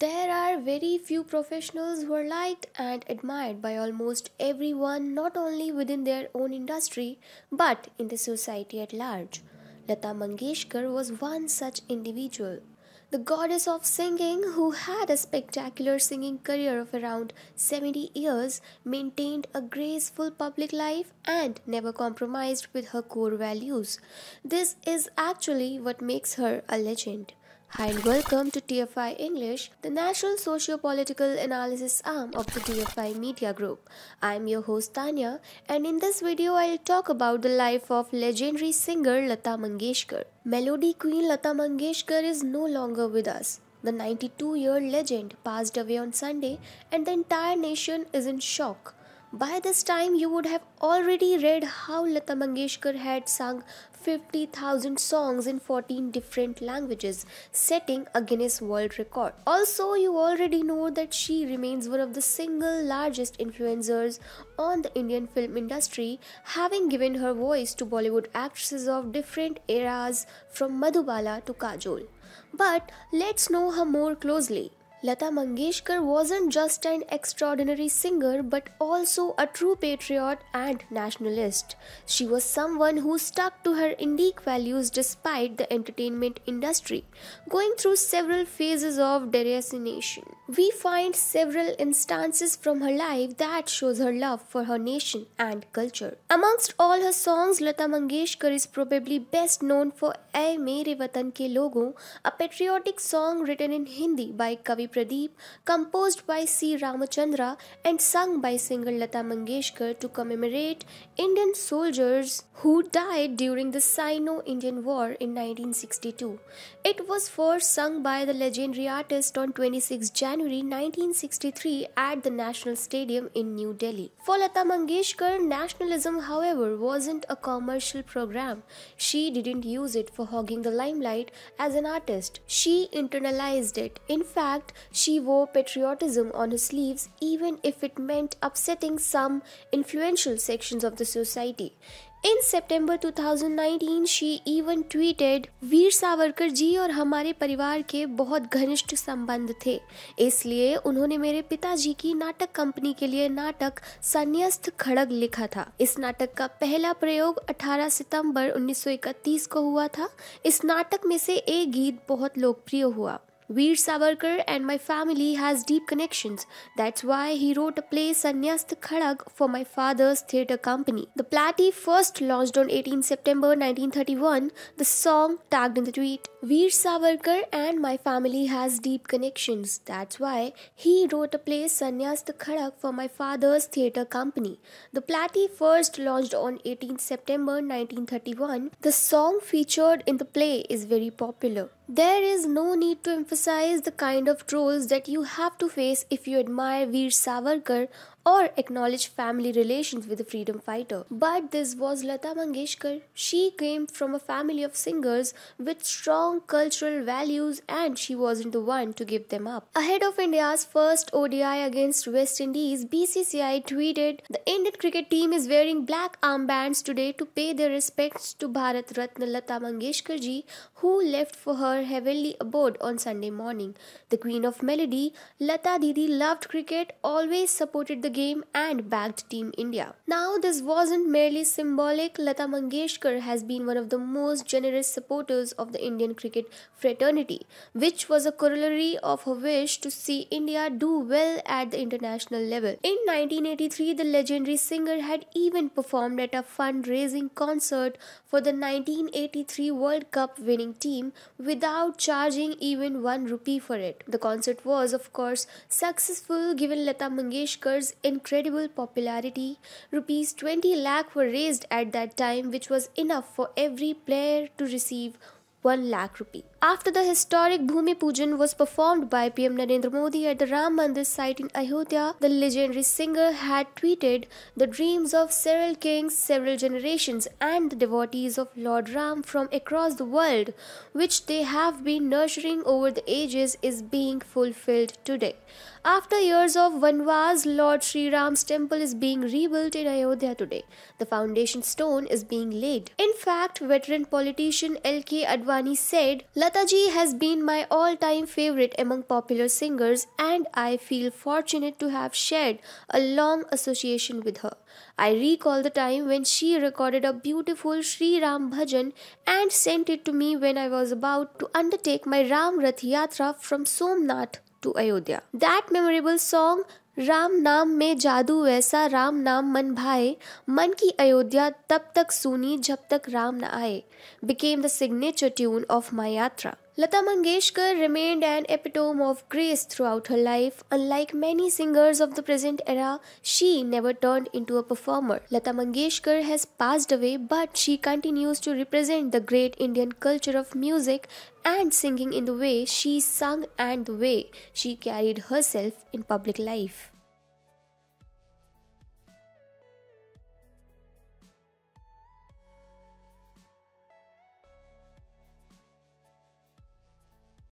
There are very few professionals who are liked and admired by almost everyone, not only within their own industry but in the society at large. Lata Mangeshkar was one such individual. The goddess of singing, who had a spectacular singing career of around 70 years, maintained a graceful public life and never compromised with her core values. This is actually what makes her a legend. Hi and welcome to TFI English, the national socio-political analysis arm of the TFI Media Group. I'm your host Tanya and in this video I'll talk about the life of legendary singer Lata Mangeshkar. Melody queen Lata Mangeshkar is no longer with us. The 92-year legend passed away on Sunday and the entire nation is in shock. By this time, you would have already read how Lata Mangeshkar had sung 50,000 songs in 14 different languages, setting a Guinness World Record. Also, you already know that she remains one of the single largest influencers on the Indian film industry, having given her voice to Bollywood actresses of different eras from Madhubala to Kajol. But let's know her more closely. Lata Mangeshkar wasn't just an extraordinary singer but also a true patriot and nationalist. She was someone who stuck to her Indic values despite the entertainment industry, going through several phases of deracinations. We find several instances from her life that shows her love for her nation and culture. Amongst all her songs, Lata Mangeshkar is probably best known for Ay Mere Watan Ke Logo, a patriotic song written in Hindi by Kavi Pradeep, composed by C. Ramachandra and sung by singer Lata Mangeshkar to commemorate Indian soldiers who died during the Sino-Indian War in 1962. It was first sung by the legendary artist on 26 January 1963 at the National Stadium in New Delhi. For Lata Mangeshkar, nationalism, however, wasn't a commercial program. She didn't use it for hogging the limelight as an artist. She internalized it. In fact, she wore patriotism on her sleeves, even if it meant upsetting some influential sections of the society. In September 2019 she even tweeted Veer Savarkar ji और हमारे परिवार के बहुत घनिष्ठ संबंध थे। इसलिए उन्होंने मेरे पिताजी की नाटक कंपनी के लिए नाटक संन्यास्त खड़ग लिखा था। इस नाटक का पहला प्रयोग 18 सितंबर 1931 को हुआ था। इस नाटक में से एक गीत बहुत लोकप्रिय हुआ। Veer Savarkar and my family has deep connections. That's why he wrote a play Sanyast Khadag for my father's theatre company. The play first launched on 18 September 1931. The song tagged in the tweet, Veer Savarkar and my family has deep connections. That's why he wrote a play Sanyast Khadag for my father's theatre company. The play first launched on 18 September 1931. The song featured in the play is very popular. There is no need to emphasize the kind of trolls that you have to face if you admire Veer Savarkar or acknowledge family relations with a freedom fighter. But this was Lata Mangeshkar. She came from a family of singers with strong cultural values and she wasn't the one to give them up. Ahead of India's first ODI against West Indies, BCCI tweeted, The Indian cricket team is wearing black armbands today to pay their respects to Bharat Ratna Lata Mangeshkar ji, who left for her heavenly abode on Sunday morning. The Queen of Melody, Lata Didi loved cricket, always supported the game and backed Team India. Now, this wasn't merely symbolic. Lata Mangeshkar has been one of the most generous supporters of the Indian cricket fraternity, which was a corollary of her wish to see India do well at the international level. In 1983, the legendary singer had even performed at a fundraising concert for the 1983 World Cup winning team without charging even one rupee for it. The concert was, of course, successful given Lata Mangeshkar's incredible popularity. Rupees 20 lakh were raised at that time, which was enough for every player to receive 1 lakh rupee. After the historic Bhumi Pujan was performed by PM Narendra Modi at the Ram Mandir site in Ayodhya, the legendary singer had tweeted, The dreams of several kings, several generations, and the devotees of Lord Ram from across the world, which they have been nurturing over the ages, is being fulfilled today. After years of Vanvas, Lord Sri Ram's temple is being rebuilt in Ayodhya today. The foundation stone is being laid. In fact, veteran politician L.K. Advani Advani said, Lataji has been my all time favorite among popular singers, and I feel fortunate to have shared a long association with her. I recall the time when she recorded a beautiful Sri Ram bhajan and sent it to me when I was about to undertake my Ram Rath Yatra from Somnath to Ayodhya. That memorable song Ram नाम में जादू वैसा राम नाम मन भाए मन की अयोध्या तब तक सुनी जब तक राम न आए became the signature tune of my yatra. Lata Mangeshkar remained an epitome of grace throughout her life. Unlike many singers of the present era, she never turned into a performer. Lata Mangeshkar has passed away, but she continues to represent the great Indian culture of music and singing in the way she sung and the way she carried herself in public life.